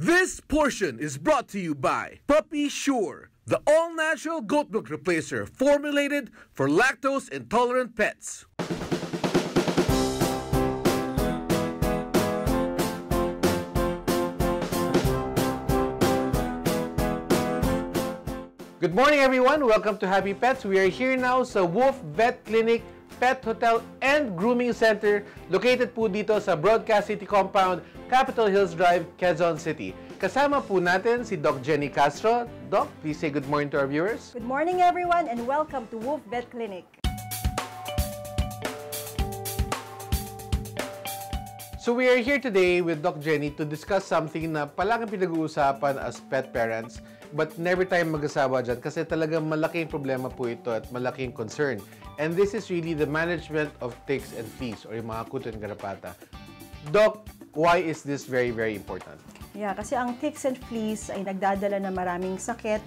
This portion is brought to you by Puppy Sure, the all natural goat milk replacer formulated for lactose intolerant pets. Good morning everyone! Welcome to Happy Pets. We are here now sa Wolf Vet Clinic, Pet Hotel and Grooming Center located po dito sa Broadcast City Compound, Capitol Hills Drive, Quezon City. Kasama po natin si Doc Jenny Castro. Doc, please say good morning to our viewers. Good morning everyone and welcome to Wolf Vet Clinic. So we are here today with Doc Jenny to discuss something na palaging pinag-uusapan as pet parents but never tayo mag-asawa dyan kasi talagang malaking problema po ito at malaking concern. And this is really the management of ticks and fleas or yung mga kuto and garapata. Doc, why is this very, very important? Yeah, kasi ang ticks and fleas ay nagdadala ng maraming sakit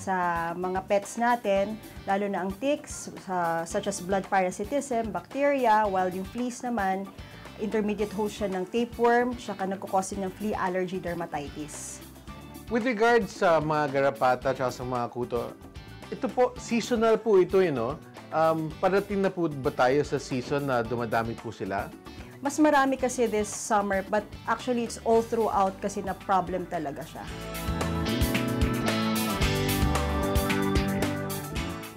sa mga pets natin, lalo na ang ticks, sa, such as blood parasitism, bacteria, while yung fleas naman, intermediate host siya ng tapeworm, tsaka nagkukosin ng flea allergy dermatitis. With regards sa mga garapata at sa mga kuto, ito po, seasonal po ito, you know? Um, parating na po ba tayo sa season na dumadami po sila? Mas marami kasi this summer, but actually it's all throughout kasi na problem talaga siya.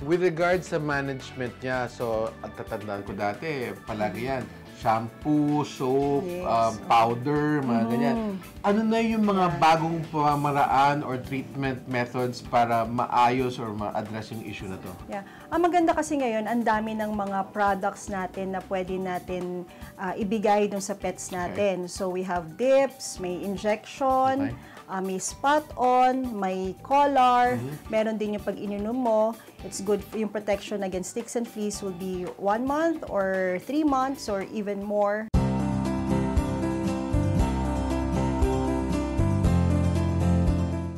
With regards sa management niya, so at tatandaan ko dati, palagi yan, shampoo, soap, Yes. um, powder, mga ganyan. Ano na yung mga bagong pamamaraan or treatment methods para maayos or ma-address yung issue na to? Yeah. Ang maganda kasi ngayon, ang dami ng mga products natin na pwede natin ah, ibigay dun sa pets natin. So we have dips, may injection, Okay. Ah, may spot on, may collar, meron din yung pag ininom mo. It's good, yung protection against ticks and fleas will be one month or three months or even more.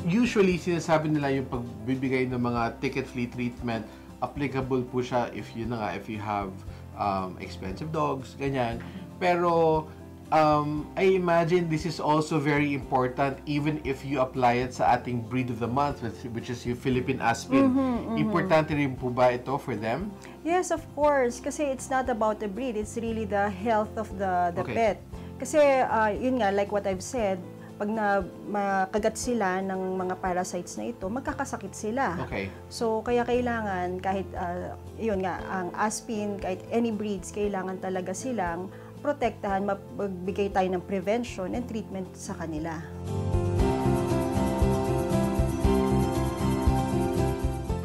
Usually, sinasabi nila yung pagbibigay ng mga ticket flea treatment, applicable po siya if you na nga, if you have um, expensive dogs, ganyan. Pero, um, I imagine this is also very important even if you apply it sa ating breed of the month, which, is yung Philippine Aspin. Importante rin po ba ito for them? Yes, of course. Kasi it's not about the breed. It's really the health of the, the Okay. pet. Kasi, ah, yun nga, like what I've said, pag na makagat sila ng mga parasites na ito, magkakasakit sila. Okay. So, kaya kailangan, kahit, ah, yun nga, ang aspin, kahit any breeds, kailangan talaga silang protektahan, magbigay tayo ng prevention and treatment sa kanila.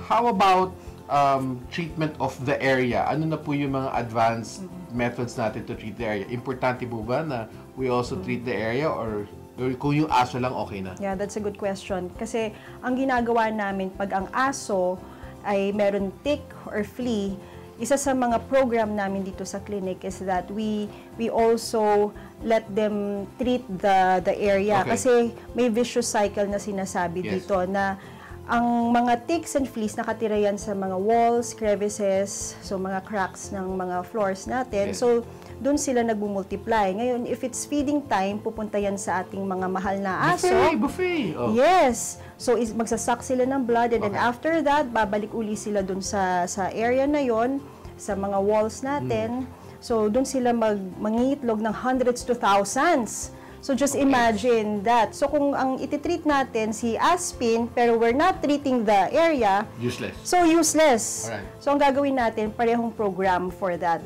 How about um, treatment of the area? Ano na po yung mga advanced methods natin to treat the area? Importante po ba na we also treat the area or, or kung yung aso lang okay na? Yeah, that's a good question. Kasi ang ginagawa namin pag ang aso ay meron tick or flea, isa sa mga program namin dito sa clinic is that we we also let them treat the the area Okay. kasi may vicious cycle na sinasabi Yes. dito na ang mga ticks and fleas nakatira yan sa mga walls, crevices, so mga cracks ng mga floors natin. Yes. So doon sila nagmumultiply. Ngayon, if it's feeding time, pupunta yan sa ating mga mahal na aso. Buffet! Buffet! Oh. Yes. So is magsasak sila ng blood and then Okay. after that babalik uli sila dun sa sa area na yon sa mga walls natin. So doon sila mag mangingitlog ng hundreds to thousands. So just imagine that. So kung ang ititreat natin si aspin pero we're not treating the area, Useless. so useless. Alright. So ang gagawin natin parehong program for that.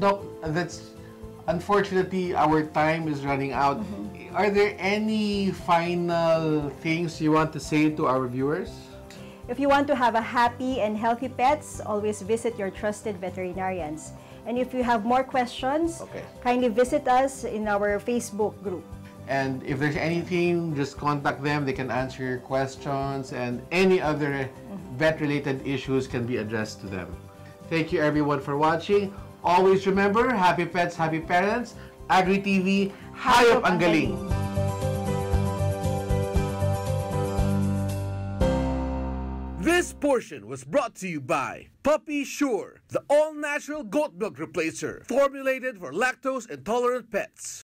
Doc, that's unfortunately our time is running out. Are there any final things you want to say to our viewers? If you want to have a happy and healthy pets, always visit your trusted veterinarians. And if you have more questions, Okay. kindly visit us in our Facebook group. And if there's anything, just contact them. They can answer your questions and any other vet-related issues can be addressed to them. Thank you everyone for watching. Always remember, happy pets, happy parents. Agri TV, hayop ang galing. This portion was brought to you by Puppy Sure, the all natural goat milk replacer formulated for lactose intolerant pets.